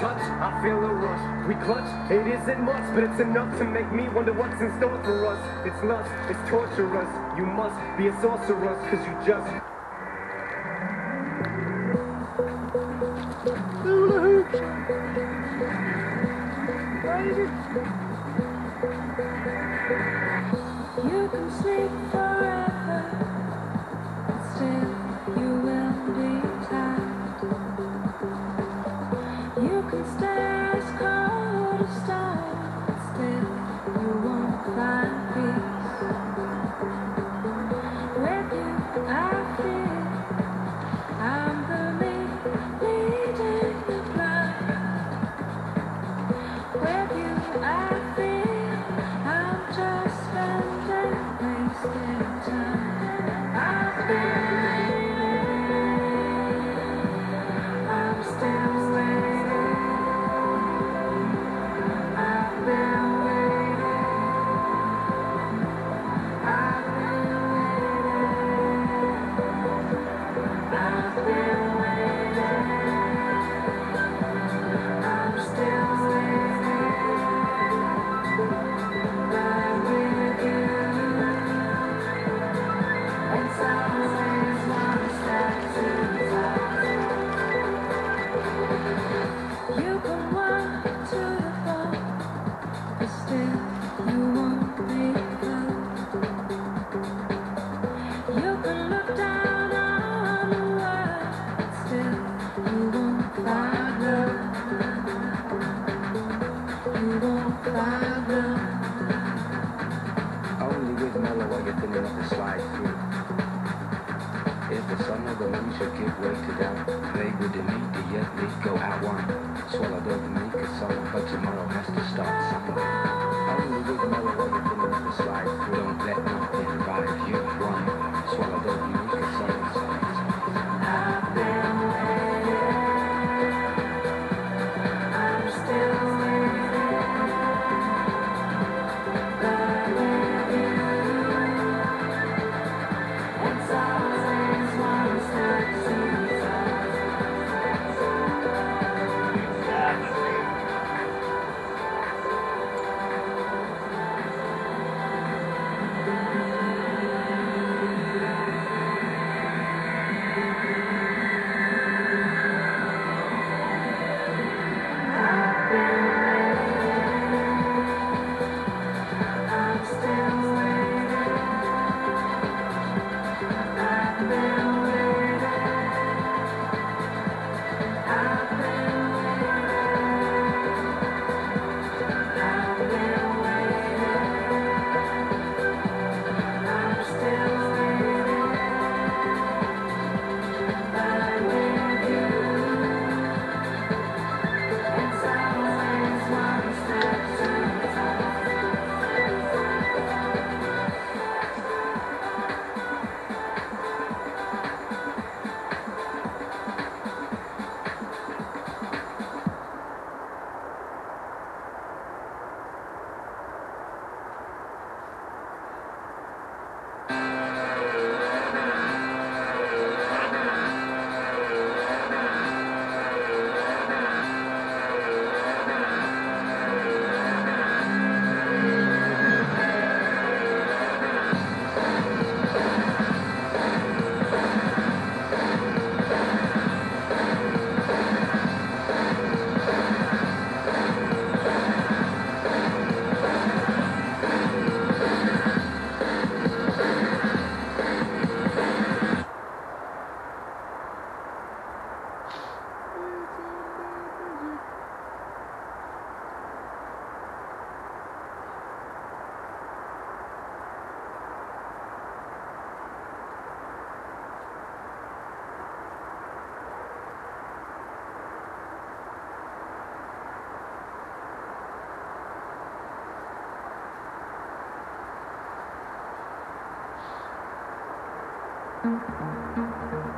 touch, I feel a rush. We clutch, it isn't much, but it's enough to make me wonder what's in store for us. It's lust, it's torturous. You must be a sorceress, cause you just. Hula hoops. Crazy. You can sleep forever, but still you will be tired. You can stare as cold as stars. 啊。so get wasted up. Play with the go at one. Swallowed up, make a song, but tomorrow has to start somewhere. Only with no other than the slides, don't let nothing drive you.